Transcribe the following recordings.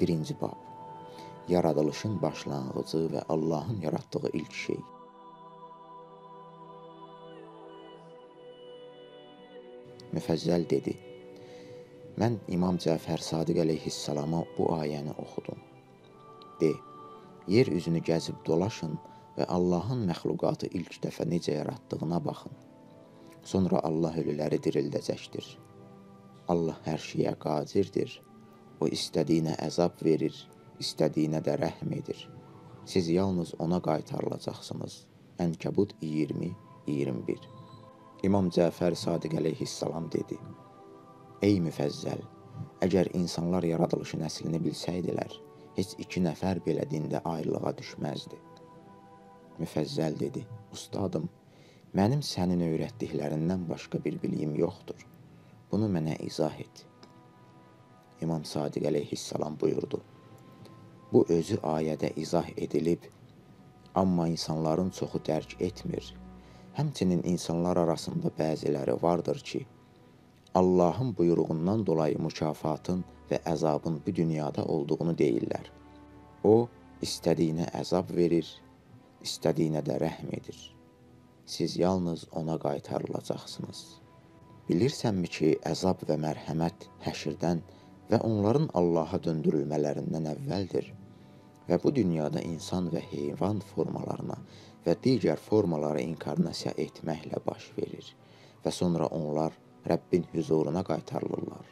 Birinci bab. Yaradılışın başlanğıcı və Allahın yaratdığı ilk şey. Müfəzzəl dedi: Mən İmam Cəfər Sadiq əleyhissalama bu ayəni oxudum. De: Yer üzünü gəzib dolaşın və Allahın məxluqatı ilk dəfə necə yaratdığına baxın. Sonra Allah ölüləri dirildəcəkdir. Allah hər şeyə qadirdir. O istədiyinə əzab verir, istədiyinə də rəhm edir. Siz yalnız ona qaytarılacaqsınız. Ənkəbut 20-21 İmam Cəfər Sadiq əleyhissalam dedi: Ey müfəzzəl, əgər insanlar yaradılışın əslini bilsəydilər, heç iki nəfər belə dində ayrılığa düşməzdi. Müfəzzəl dedi: Ustadım, mənim sənin öyrətdiklərindən başqa bir biliyim yoxdur. Bunu mənə izah et. İmam Sadiq əleyhissalam buyurdu. Bu özü ayədə izah edilib, amma insanların çoxu dərk etmir. Həmçinin insanlar arasında bəziləri vardır ki, Allahın buyruğundan dolayı mükafatın və əzabın bu dünyada olduğunu deyirlər. O, istədiyinə əzab verir, istədiyinə də rəhm edir. Siz yalnız ona qaytarılacaqsınız. Bilirsənmi ki, əzab və mərhəmət həşirdən və onların Allaha döndürülmələrindən əvvəldir və bu dünyada insan və heyvan formalarına və digər formaları inkarnasiya etməklə baş verir və sonra onlar Rəbbin hüzuruna qaytarılırlar.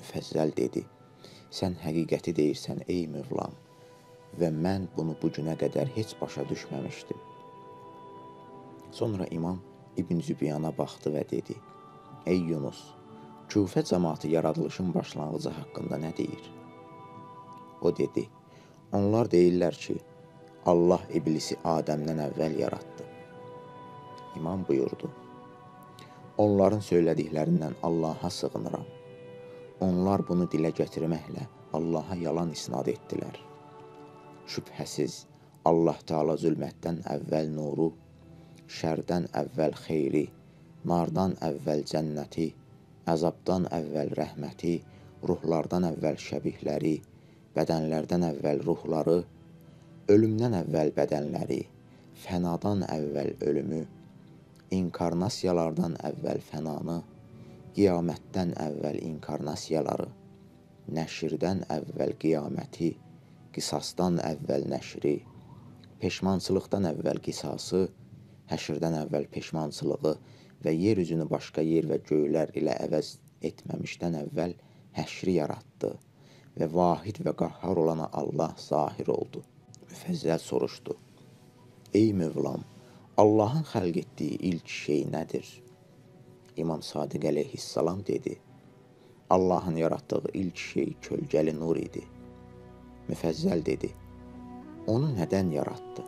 Müfəzzəl dedi: Sən həqiqəti deyirsən, ey Mövlam, və mən bunu bu günə qədər heç başa düşməmişdim. Sonra İmam İbn Zübiyana baxdı və dedi: Ey Yunus, Küfə cəmaatı yaradılışın başlanğıcı haqqında nə deyir? O dedi: Onlar deyirlər ki, Allah iblisi Adəmdən əvvəl yaratdı. İmam buyurdu: Onların söylədiklərindən Allaha sığınıram. Onlar bunu dilə gətirməklə Allaha yalan isnad etdilər. Şübhəsiz, Allah Taala zülmətdən əvvəl nuru, şərdən əvvəl xeyri, nardan əvvəl cənnəti, əzabdan əvvəl rəhməti, ruhlardan əvvəl şəbihləri, bədənlərdən əvvəl ruhları, ölümdən əvvəl bədənləri, fənadan əvvəl ölümü, inkarnasiyalardan əvvəl fənanı, qiyamətdən əvvəl inkarnasiyaları, nəşrdən əvvəl qiyaməti, qisasdan əvvəl nəşri, peşmançılıqdan əvvəl qisası, həşrdən əvvəl peşmançılığı və yer üzünü başqa yer və göylər ilə əvəz etməmişdən əvvəl həşri yaratdı və vahid və qahhar olan Allah zahir oldu. Müfəzzəl soruşdu. Ey Mövlam, Allahın xəlq etdiyi ilk şey nədir? İmam Sadiq əleyhissalam dedi. Allahın yaratdığı ilk şey kölgəli nur idi. Müfəzzəl dedi. Onu nədən yaratdı?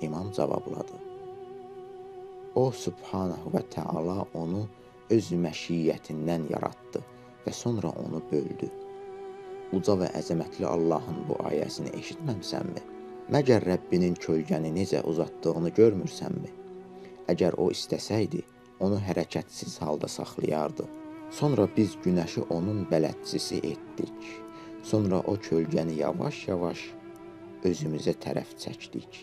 İmam cavabladı. O Subhanahu və Teala onu öz məşiyyətindən yaratdı və sonra onu böldü. Uca və əzəmətli Allahın bu ayəsini eşitməmisənmi? Məgər Rəbbinin kölgəni necə uzatdığını görmürsənmi? Əgər o istəsəydi, onu hərəkətsiz halda saxlayardı. Sonra biz günəşi onun bələdçisi etdik. Sonra o kölgəni yavaş-yavaş özümüzə tərəf çəkdik.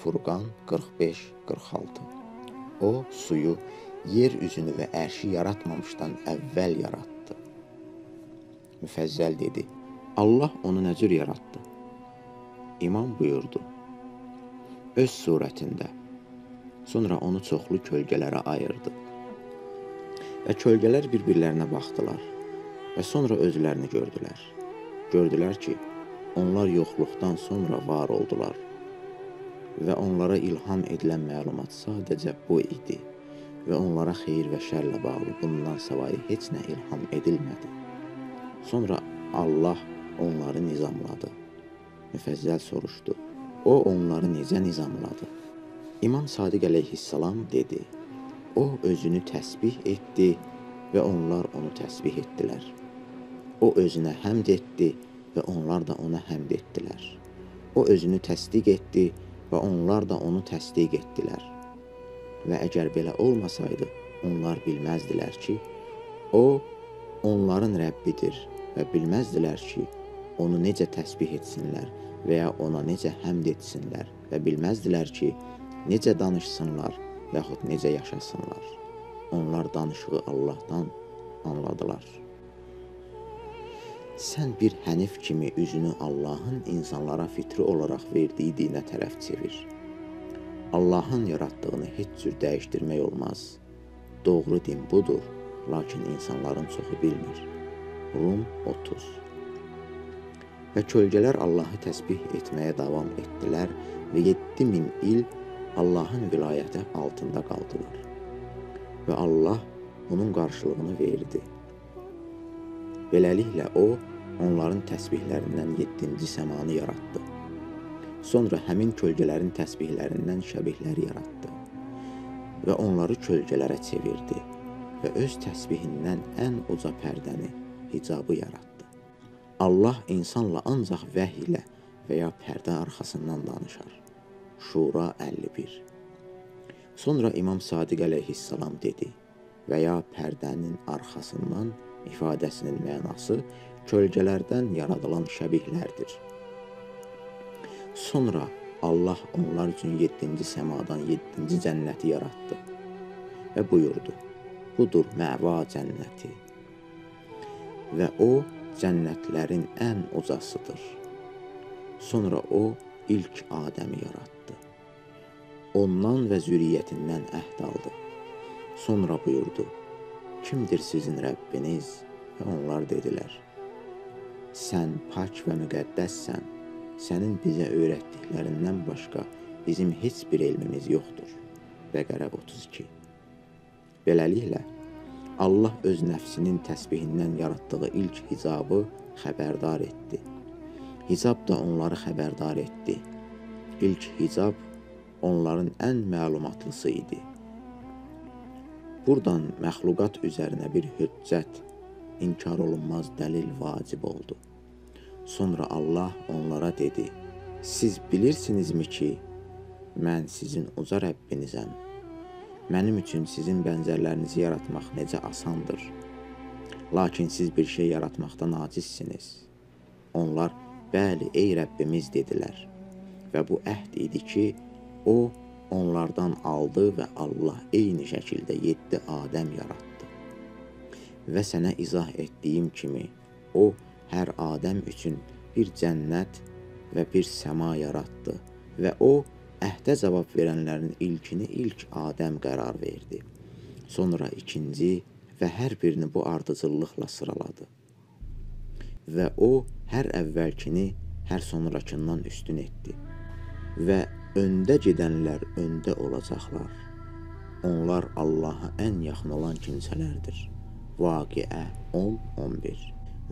Furqan 45-46 O suyu, yer üzünü və ərşi yaratmamışdan əvvəl yaratdı. Müfəzzəl dedi, Allah onu nə cür yaratdı? İmam buyurdu, öz surətində. Sonra onu çoxlu kölgələrə ayırdı. Və kölgələr bir-birlərinə baxdılar və sonra özlərini gördülər. Gördülər ki, onlar yoxluqdan sonra var oldular və onlara ilham edilən məlumat sadəcə bu idi və onlara xeyir və şərlə bağlı bundan savayı heç nə ilham edilmədi. Sonra Allah onları nizamladı. Müfəzzəl soruşdu. O onları necə nizamladı? İmam Sadiq əleyhissalam dedi. O özünü təsbih etdi və onlar onu təsbih etdilər. O özünə həmd etdi və onlar da ona həmd etdilər. O özünü təsdiq etdi və onlar da onu təsdiq etdilər. Və əgər belə olmasaydı, onlar bilməzdilər ki, o onların Rəbbidir və bilməzdilər ki, onu necə təsbih etsinlər və ya ona necə həmd etsinlər və bilməzdilər ki, necə danışsınlar yaxud necə yaşasınlar. Onlar danışığı Allahdan anladılar. Sən bir hənif kimi üzünü Allahın insanlara fitri olaraq verdiyi dinə tərəf çevir. Allahın yaratdığını heç cür dəyişdirmək olmaz. Doğru din budur, lakin insanların çoxu bilmir. Rum 30 Və kölgələr Allahı təsbih etməyə davam etdilər və 7000 il Allahın vilayəti altında qaldılar. Və Allah onun qarşılığını verdi. Beləliklə o, onların təsbihlərindən 7-ci səmanı yaratdı. Sonra həmin kölgələrin təsbihlərindən şəbihləri yaratdı və onları kölgələrə çevirdi və öz təsbihindən ən uca pərdəni, hicabı yaratdı. Allah insanla ancaq vəhy ilə və ya pərdə arxasından danışar. Şura 51 Sonra İmam Sadiq əleyhissalam dedi və ya pərdənin arxasından ifadəsinin mənası kölgələrdən yaradılan şəbihlərdir. Sonra Allah onlar üçün 7-ci səmadan 7-ci cənnəti yaratdı və buyurdu: Budur məva cənnəti. Və o cənnətlərin ən ucasıdır. Sonra o ilk Adəmi yaratdı. Ondan və zürriyyətindən əhd aldı. Sonra buyurdu: Kimdir sizin Rəbbiniz? Və onlar dedilər, sən pak və müqəddəssən, sənin bizə öyrətdiklərindən başqa bizim heç bir elmimiz yoxdur. Bəqərə 32 Beləliklə, Allah öz nəfsinin təsbihindən yaratdığı ilk hicabı xəbərdar etdi. Hicab da onları xəbərdar etdi. İlk hicab onların ən məlumatlısı idi. Buradan məxluqat üzərinə bir hüccət, inkar olunmaz dəlil vacib oldu. Sonra Allah onlara dedi, siz bilirsinizmi ki, mən sizin uca Rəbbinizəm. Mənim üçün sizin bənzərlərinizi yaratmaq necə asandır. Lakin siz bir şey yaratmaqda nacizsiniz. Onlar, bəli, ey Rəbbimiz dedilər. Və bu əhd idi ki, o, onlardan aldı və Allah eyni şəkildə 7 Adəm yaratdı. Və sənə izah etdiyim kimi, o hər Adəm üçün bir cənnət və bir səma yaratdı və o əhdə cavab verənlərin ilkini ilk Adəm qərar verdi. Sonra ikinci və hər birini bu ardıcıllıqla sıraladı. Və o hər əvvəlkini hər sonrakından üstün etdi. Və Öndə gedənlər öndə olacaqlar. Onlar Allaha ən yaxın olan kimsələrdir. Vaqiə 10-11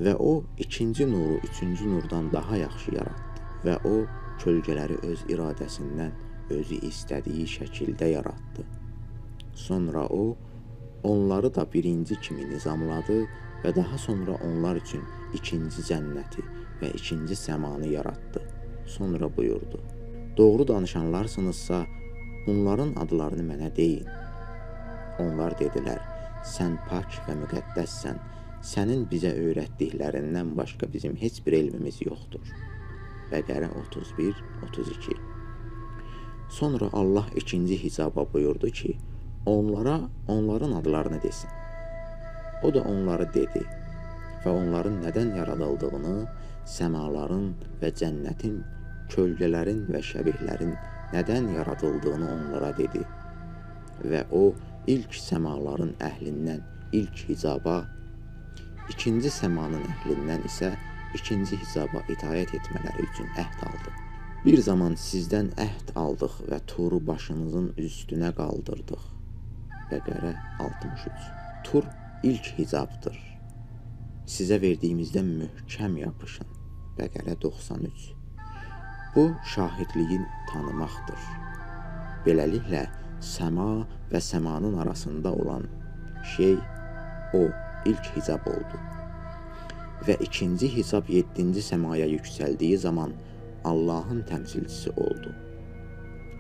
Və o, ikinci nuru üçüncü nurdan daha yaxşı yaratdı və o, kölgələri öz iradəsindən özü istədiyi şəkildə yaratdı. Sonra o, onları da birinci kimi nizamladı və daha sonra onlar üçün ikinci cənnəti və ikinci səmanı yaratdı. Sonra buyurdu: Doğru danışanlarsınızsa, bunların adlarını mənə deyin. Onlar dedilər, sən pak və müqəddəssən, sənin bizə öyrətdiklərindən başqa bizim heç bir elmimiz yoxdur. Bəqərə 31-32 Sonra Allah ikinci hicaba buyurdu ki, onlara onların adlarını desin. O da onları dedi və onların nədən yaradıldığını, səmaların və cənnətin kölgələrin və şəbihlərin nədən yaradıldığını onlara dedi. Və o, ilk səmaların əhlindən ilk hicaba, ikinci səmanın əhlindən isə ikinci hicaba itayət etmələri üçün əhd aldı. Bir zaman sizdən əhd aldıq və turu başınızın üstünə qaldırdıq. Bəqərə 63 Tur ilk hicabdır. Sizə verdiyimizdən möhkəm yapışın. Bəqərə 93 Bu şahidliyin tanımaqdır. Beləliklə, səma və səmanın arasında olan şey o ilk hicab oldu. Və ikinci hicab 7-ci səmaya yüksəldiyi zaman Allahın təmsilçisi oldu.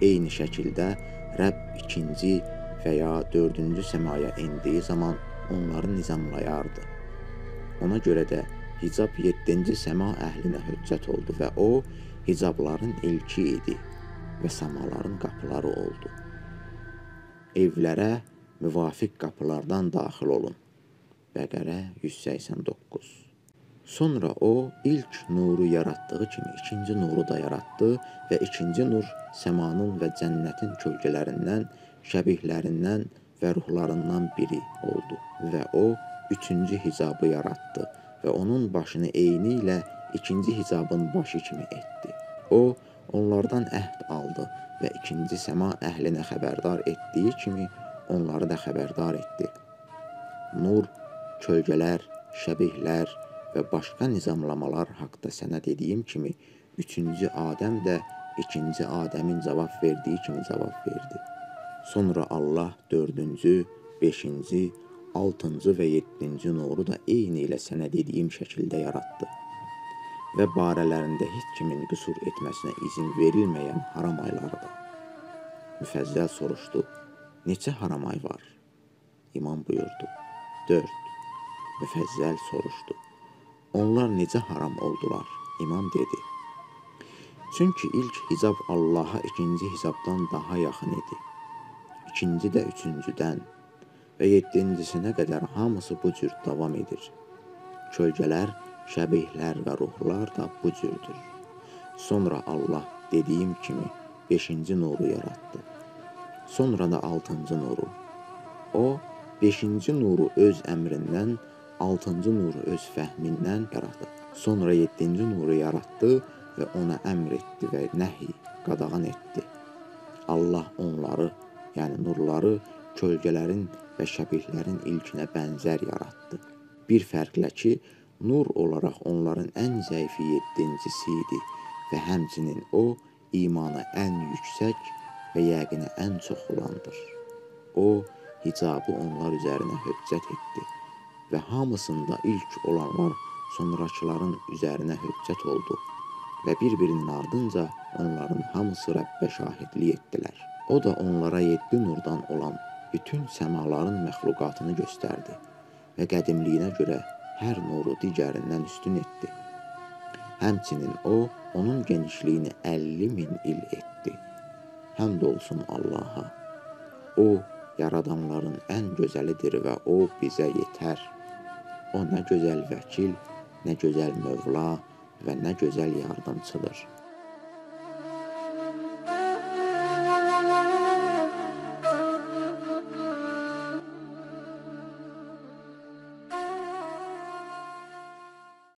Eyni şəkildə Rəbb ikinci və ya dördüncü səmaya endiyi zaman onları nizamlayardı. Ona görə də hicab 7-ci səma əhlinə hüccət oldu və o hicabların ilki idi və səmaların qapıları oldu. Evlərə müvafiq qapılardan daxil olun. Bəqərə 189. Sonra o ilk nuru yaratdığı kimi ikinci nuru da yaratdı və ikinci nur səmanın və cənnətin kölgələrindən, şəbihlərindən və ruhlarından biri oldu və o üçüncü hicabı yaratdı və onun başını eyni ilə ikinci hicabın başı kimi etdi. O, onlardan əhd aldı və ikinci səma əhlinə xəbərdar etdiyi kimi onları da xəbərdar etdi. Nur, kölgələr, şəbihlər və başqa nizamlamalar haqda sənə dediyim kimi, üçüncü Adəm də ikinci Adəmin cavab verdiyi kimi cavab verdi. Sonra Allah dördüncü, beşinci, altıncı və yeddinci nuru da eyni ilə sənə dediyim şəkildə yaratdı. Və barələrində heç kimin qüsur etməsinə izin verilməyən haram ayları da. Müfəzzəl soruşdu, neçə haram ay var? İmam buyurdu, dörd. Müfəzzəl soruşdu, onlar necə haram oldular? İmam dedi, çünki ilk hicab Allaha ikinci hicabdan daha yaxın idi. İkinci də üçüncüdən və yeddincisinə qədər hamısı bu cür davam edir. Kölgələr, şəbihlər və ruhlar da bu cürdür. Sonra Allah dediyim kimi beşinci nuru yaratdı. Sonra da altıncı nuru. O, beşinci nuru öz əmrindən, altıncı nuru öz fəhmindən yaratdı. Sonra yeddinci nuru yaratdı və ona əmr etdi və nəhi, qadağan etdi. Allah onları, yəni nurları kölgələrin və şəbihlərin ilkinə bənzər yaratdı. Bir fərqlə ki, nur olaraq onların ən zəifi yeddincisi idi və həmçinin o, imanı ən yüksək və yəqini ən çox olandır. O, hicabı onlar üzərinə höccət etdi və hamısında ilk olanlar sonrakıların üzərinə höccət oldu və bir-birinin ardınca onların hamısı Rəbbə şahidlik etdilər. O da onlara yeddi nurdan olan bütün səmaların məxluqatını göstərdi və qədimliyinə görə hər nuru digərindən üstün etdi. Həmçinin o, onun genişliyini 50 min il etdi. Həmd olsun Allaha. O, yaradanların ən gözəlidir və o bizə yetər. O nə gözəl vəkil, nə gözəl Mövla və nə gözəl yardımçıdır.